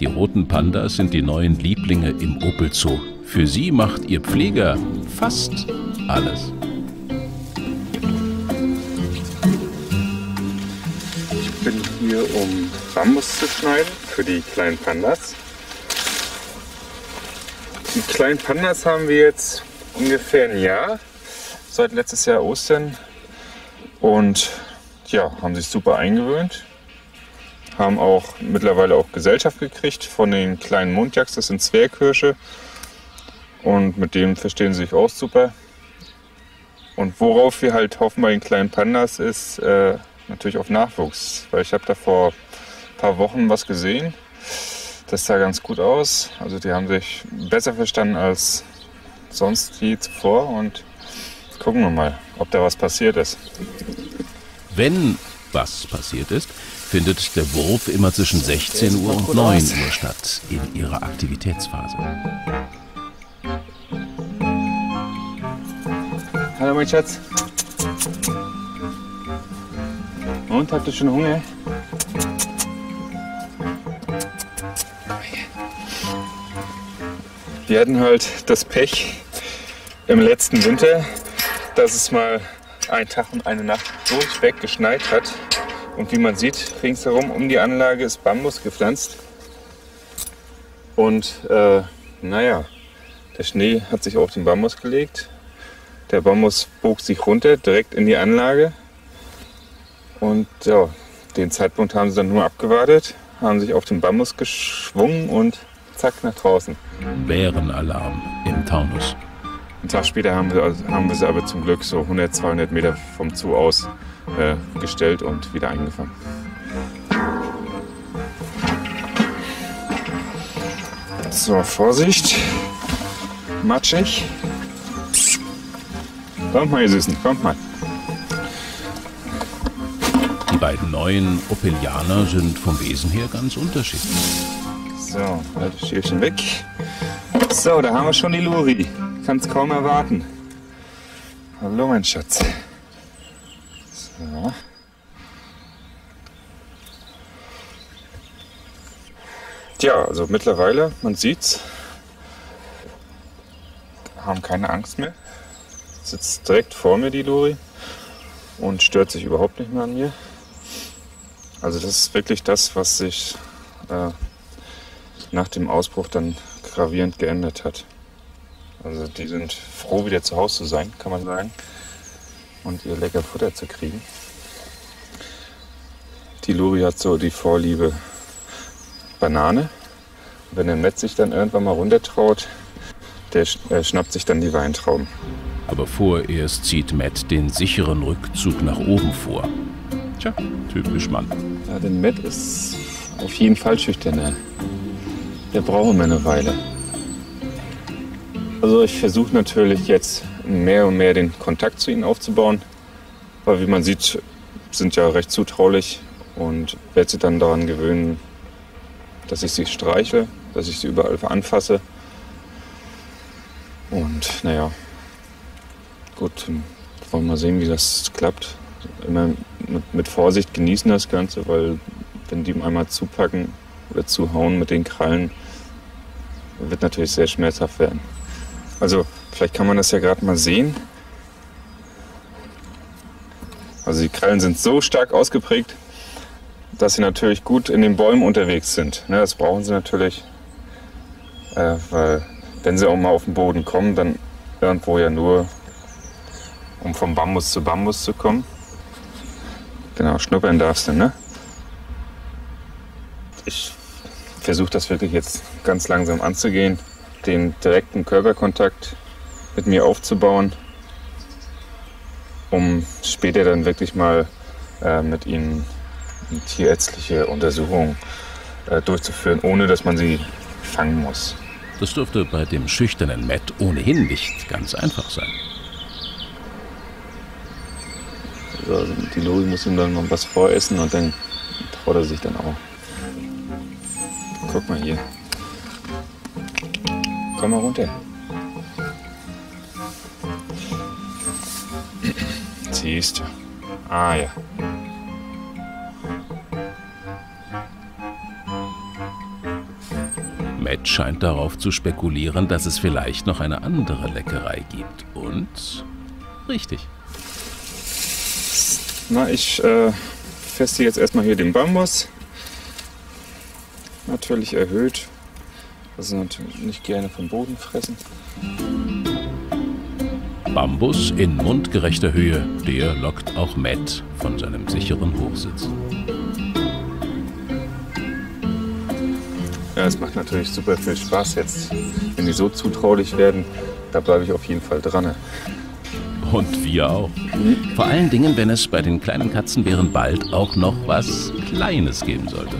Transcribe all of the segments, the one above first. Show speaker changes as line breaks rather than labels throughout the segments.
Die roten Pandas sind die neuen Lieblinge im Opel Zoo. Für sie macht ihr Pfleger fast alles.
Ich bin hier, um Bambus zu schneiden für die kleinen Pandas. Die kleinen Pandas haben wir jetzt ungefähr ein Jahr, seit letztes Jahr Ostern. Und ja, haben sich super eingewöhnt. Haben auch mittlerweile auch Gesellschaft gekriegt von den kleinen Mundjacks, das sind Zwerghirsche. Und mit denen verstehen sie sich auch super. Und worauf wir halt hoffen bei den kleinen Pandas ist äh, natürlich auf Nachwuchs. Weil ich habe da vor ein paar Wochen was gesehen. Das sah ganz gut aus. Also die haben sich besser verstanden als sonst je zuvor. Und jetzt gucken wir mal, ob da was passiert ist.
Wenn was passiert ist, findet der Wurf immer zwischen 16 Uhr und 9 Uhr statt in ihrer Aktivitätsphase.
Hallo mein Schatz. Und, habt ihr schon Hunger? Wir hatten halt das Pech im letzten Winter, dass es mal einen Tag und eine Nacht durchweg geschneit hat. Und wie man sieht, ringsherum um die Anlage ist Bambus gepflanzt. Und äh, naja, der Schnee hat sich auf den Bambus gelegt. Der Bambus bog sich runter direkt in die Anlage. Und ja, den Zeitpunkt haben sie dann nur abgewartet, haben sich auf den Bambus geschwungen und zack nach draußen.
Bärenalarm im Taunus.
Einen Tag später haben wir, haben wir sie aber zum Glück so 100, 200 Meter vom Zoo aus äh, gestellt und wieder eingefangen. So, Vorsicht. Matschig. Kommt mal, ihr Süßen, kommt mal.
Die beiden neuen Opelianer sind vom Wesen her ganz unterschiedlich.
So, das Schälchen weg. So, da haben wir schon die Luri. Kann es kaum erwarten. Hallo, mein Schatz. So. Tja, also mittlerweile, man sieht's, haben keine Angst mehr. Sitzt direkt vor mir die Luri und stört sich überhaupt nicht mehr an mir. Also das ist wirklich das, was sich äh, nach dem Ausbruch dann gravierend geändert hat. Also die sind froh, wieder zu Hause zu sein, kann man sagen. Und ihr lecker Futter zu kriegen. Die Luri hat so die Vorliebe Banane. Wenn der Metz sich dann irgendwann mal runtertraut, der äh, schnappt sich dann die Weintrauben.
Aber vorerst zieht Matt den sicheren Rückzug nach oben vor. Tja, typisch Mann.
Ja, denn Matt ist auf jeden Fall schüchterner. Der braucht immer eine Weile. Also ich versuche natürlich jetzt mehr und mehr den Kontakt zu ihnen aufzubauen, weil wie man sieht, sind ja recht zutraulich und werde sie dann daran gewöhnen, dass ich sie streiche, dass ich sie überall anfasse. Und naja, gut, wollen wir mal sehen, wie das klappt. Immer mit, mit Vorsicht genießen das Ganze, weil wenn die einmal zupacken oder zuhauen mit den Krallen, wird natürlich sehr schmerzhaft werden. Also vielleicht kann man das ja gerade mal sehen. Also die Krallen sind so stark ausgeprägt, dass sie natürlich gut in den Bäumen unterwegs sind. Ne, das brauchen sie natürlich, äh, weil wenn sie auch mal auf den Boden kommen, dann irgendwo ja nur, um vom Bambus zu Bambus zu kommen. Genau, schnuppern darfst du, ne? Ich versuche das wirklich jetzt ganz langsam anzugehen, den direkten Körperkontakt mit mir aufzubauen, um später dann wirklich mal äh, mit ihnen tierärztliche Untersuchungen äh, durchzuführen, ohne dass man sie fangen muss.
Das dürfte bei dem schüchternen Matt ohnehin nicht ganz einfach sein.
Also die Lori muss ihm dann noch was voressen und dann traut er sich dann auch. Guck mal hier. Komm mal runter. Siehst du. Ah ja.
Matt scheint darauf zu spekulieren, dass es vielleicht noch eine andere Leckerei gibt. Und richtig.
Na, ich äh, feste jetzt erstmal hier den Bambus. Natürlich erhöht. Das ist natürlich nicht gerne vom Boden fressen.
Bambus in mundgerechter Höhe, der lockt auch Matt von seinem sicheren Hochsitz.
Ja, es macht natürlich super viel Spaß jetzt. Wenn die so zutraulich werden, da bleibe ich auf jeden Fall dran.
Und wir auch. Vor allen Dingen, wenn es bei den kleinen Katzenbären bald auch noch was Kleines geben sollte.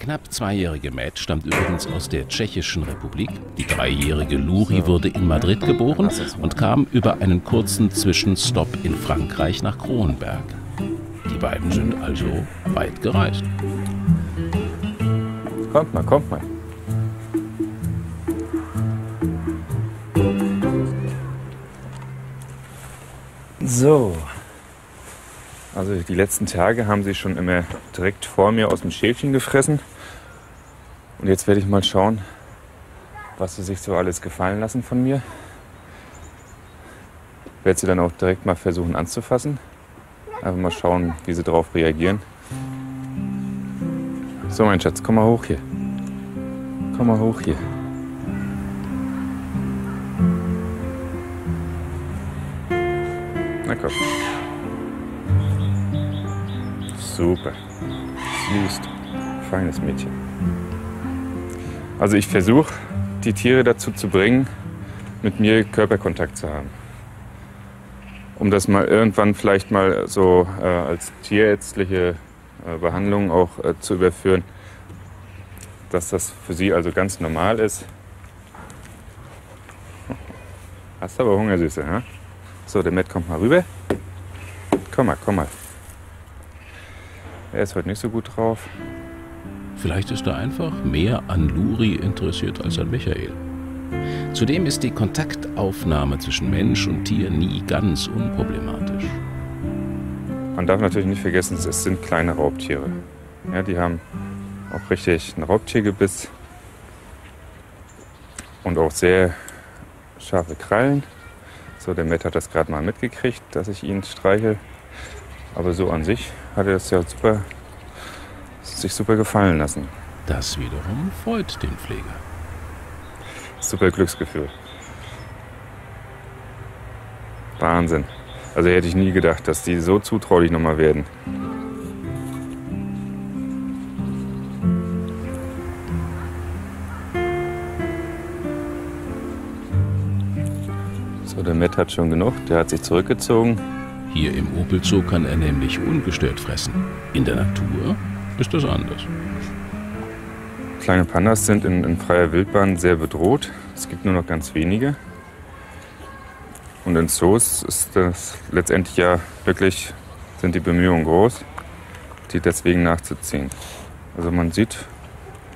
Knapp zweijährige Matt stammt übrigens aus der Tschechischen Republik. Die dreijährige Luri wurde in Madrid geboren und kam über einen kurzen Zwischenstopp in Frankreich nach Kronberg. Die beiden sind also weit gereist.
Kommt mal, kommt mal. So. Also die letzten Tage haben sie schon immer direkt vor mir aus dem Schälchen gefressen. Und jetzt werde ich mal schauen, was sie sich so alles gefallen lassen von mir. Werde sie dann auch direkt mal versuchen anzufassen. Einfach mal schauen, wie sie darauf reagieren. So, mein Schatz, komm mal hoch hier. Komm mal hoch hier. Na komm. Super. Süß. Feines Mädchen. Also ich versuche, die Tiere dazu zu bringen, mit mir Körperkontakt zu haben. Um das mal irgendwann vielleicht mal so äh, als tierärztliche äh, Behandlung auch äh, zu überführen, dass das für sie also ganz normal ist. Hast aber Hunger, Süße, ja? So, der Matt kommt mal rüber. Komm mal, komm mal. Er ist heute nicht so gut drauf.
Vielleicht ist er einfach mehr an Luri interessiert als an Michael. Zudem ist die Kontaktaufnahme zwischen Mensch und Tier nie ganz unproblematisch.
Man darf natürlich nicht vergessen, es sind kleine Raubtiere. Ja, die haben auch richtig ein Raubtiergebiss und auch sehr scharfe Krallen. So, der Matt hat das gerade mal mitgekriegt, dass ich ihn streiche. Aber so an sich hat er es ja super, sich super gefallen lassen.
Das wiederum freut den Pfleger.
Super Glücksgefühl. Wahnsinn. Also hätte ich nie gedacht, dass die so zutraulich nochmal werden. So, der Matt hat schon genug. Der hat sich zurückgezogen.
Hier im Opel Zoo kann er nämlich ungestört fressen. In der Natur ist das anders.
Kleine Pandas sind in, in freier Wildbahn sehr bedroht. Es gibt nur noch ganz wenige. Und in Zoos ist das letztendlich ja wirklich, sind die Bemühungen groß, die deswegen nachzuziehen. Also man sieht,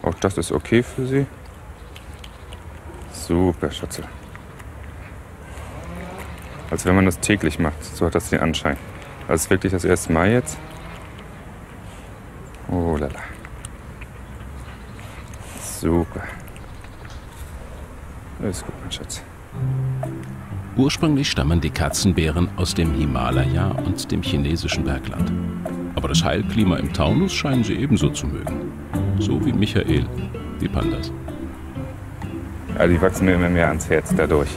auch das ist okay für sie. Super, Schatzel. Als wenn man das täglich macht, so hat das den Anschein. Das ist wirklich das erste Mal jetzt. Oh lala. Super. Alles gut, mein Schatz.
Ursprünglich stammen die Katzenbären aus dem Himalaya und dem chinesischen Bergland. Aber das Heilklima im Taunus scheinen sie ebenso zu mögen. So wie Michael, die Pandas.
Ja, die wachsen mir immer mehr ans Herz dadurch.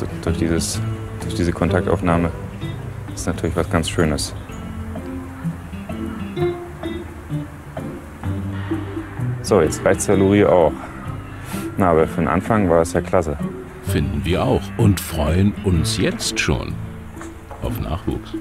D durch, dieses, durch diese Kontaktaufnahme ist natürlich was ganz Schönes. So, jetzt reizt der Luri auch. Na, aber für den Anfang war es ja klasse.
Finden wir auch und freuen uns jetzt schon auf Nachwuchs.